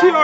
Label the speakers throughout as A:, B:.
A: ছিল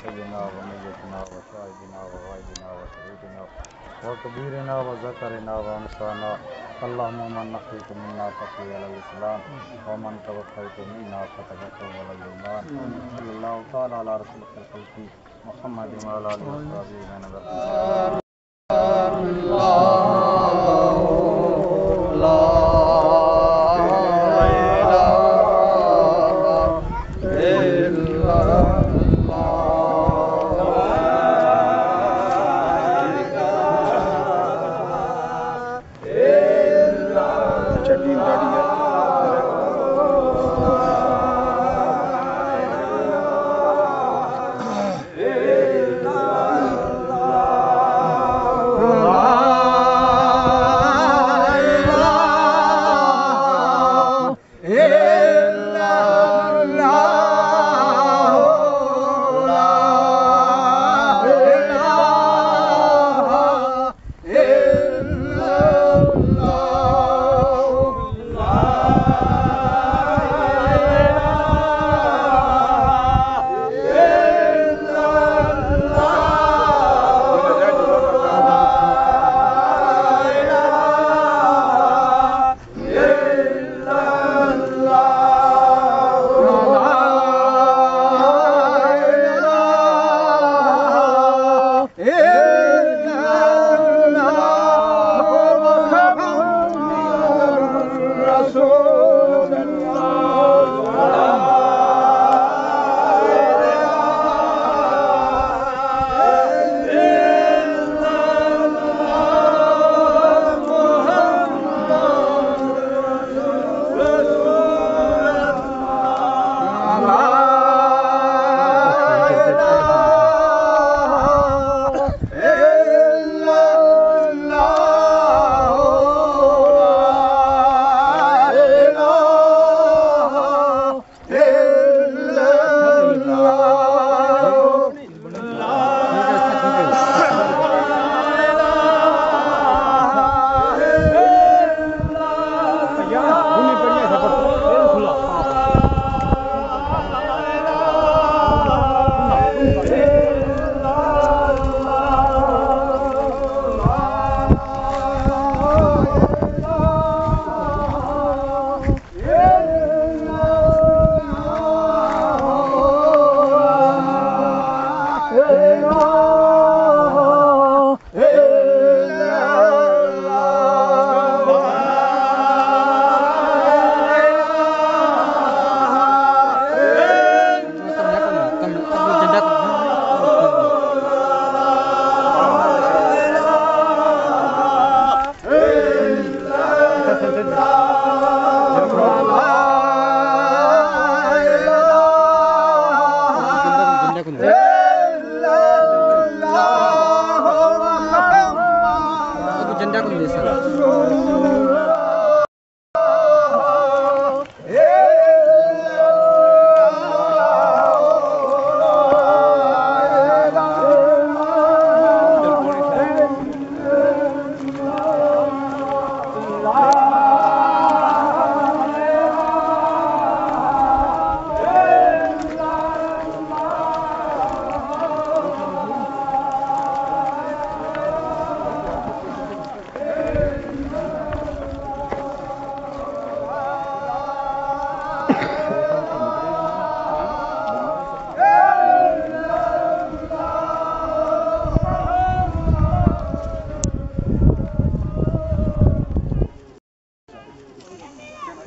A: اغفر لحينا وميتنا وشاهدنا وغائبنا وشهيدنا وكبيرنا وذكرنا وانسانا اللهم من نحيك منا فقي على الاسلام ومن توفيت منا فتوفه على الايمان صلى الله تعالى على رسول الخلق محمد وعلى اله وصحبه من
B: لا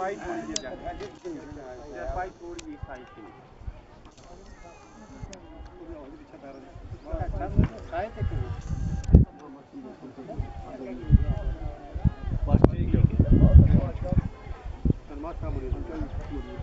A: Yapay doğru Yapay doğru bir sahip değil. Başka bir şey yok. Ben maç kabul ediyorum.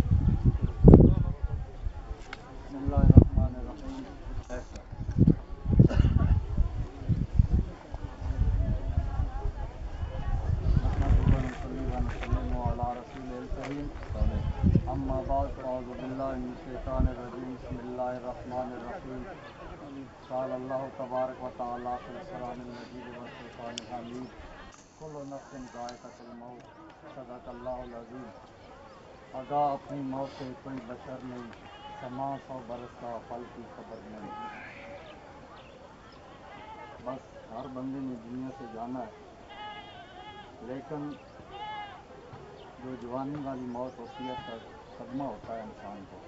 A: اللہ الرجيم بسم الله الرحمن الرحيم قال الله تبارك وتعالى في القرآن المجيد والفرقان الحميد كل نفس ذائقة الموت۔ صدق الله العظيم اگاہ اپنی موت سے کوئی بشر نہیں، سما سو برس کا پل کی خبر نہیں۔ بس ہر بندے نے دنیا سے جانا ہے، لیکن جو جوانی والی موت ہوتی ہے صدمہ ہوتا ہے انسان کو۔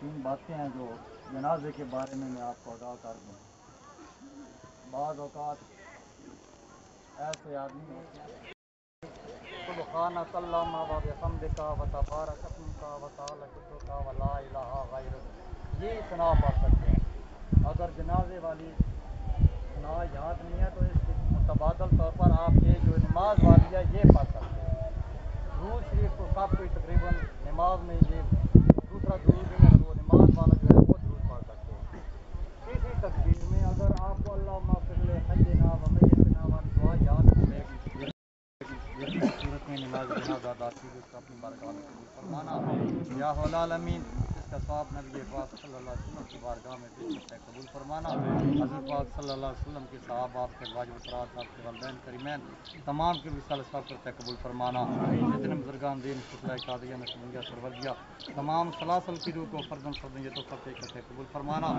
A: تین باتیں ہیں جو جنازے کے بارے میں میں آپ کو آگاہ کر دوں۔ بعض اوقات ایسے آدمی ہوتے ہیں سبحانك اللهم وبحمدك وتبارك اسمك وتعالى جدك ولا الہ غیرک یہ اتنا پڑھ سکتے ہیں۔ اگر جنازے والی نا یاد نہیں ہے تو اس کے متبادل طور پر آپ یہ جو نماز والی ہے یہ پڑھ سکتے ہیں۔ درود شریف کو سب کوئی تقریباً نماز میں یہ يا هلال أمين. اس کا ثواب نبی پاک صلی اللہ علیہ وسلم کی بارگاہ میں پیش کرتے قبول فرمانا۔ حضرت پاک صلی اللہ علیہ وسلم کے صحابہ، آپ کے واجب افراد آپ کے والدین، کریمین، تمام کے وصال ثواب کرتے ہیں، قبول فرمانا۔ جتنے بزرگان، دین فضلہ قادیہ نشمنگیہ سروردیہ تمام سلاسل کی روح کو فردن فردن یہ تو فتح کرتے قبول فرمانا۔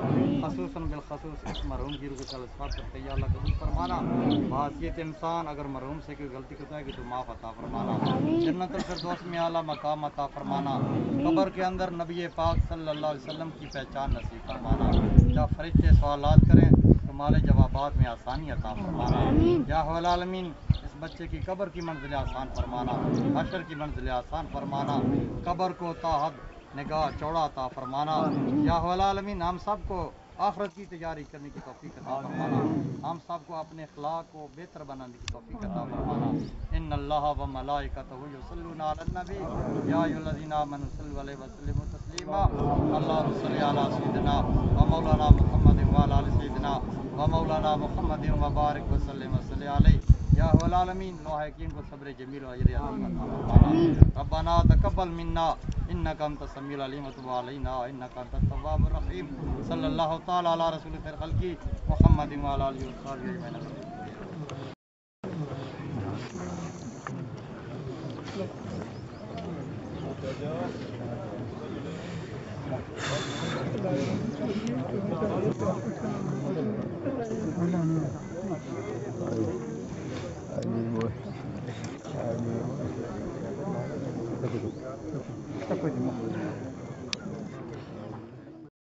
A: خصوصاً بالخصوص اس مرحوم کی روح کو صلی ثواب کرتے ہیں، یا اللہ قبول فرمانا۔ بحثیت انسان اگر مرحوم سے کوئی غلطی کرتا ہے کہ تو معاف عطا فرمانا۔ جنت الفردوس میں اعلیٰ مقام عطا فرمانا۔ قبر کے اندر نبی پاک صلی اللہ علیہ وسلم کی پہچان نصیب فرمانا۔ جب فرشتے سوالات کریں تو مال جوابات میں آسانی عطا فرمانا۔ یا العالمین اس بچے کی قبر کی منزل آسان فرمانا۔ حشر کی منزل آسان فرمانا۔ قبر کو تاحد نگاہ چوڑا عطا فرمانا۔ یا العالمین ہم سب کو آخرت کی تیاری کرنے کی توفیق عطا فرمانا۔ ہم سب کو اپنے اخلاق کو بہتر بنانے کی توفیق عطا فرمانا۔ ان اللہ و ملائکتہ یصلون علی النبی۔ یا ایھا الذین آمنوا صلوا علیہ وسلموا تسلیما۔ اللهم صل علی سیدنا و مولانا محمد و علی سیدنا و مولانا محمد و بارک وسلم وصلی علیہ۔ یا هو العالمین لوح حکیم کو صبر جمیل و اجر ربنا تقبل منا انك انت السميع العليم وتب علينا انك انت التواب الرحيم صلی اللہ تعالی علی رسول خیر خلقی محمد و علی آلہ وصحبہ اجمعین۔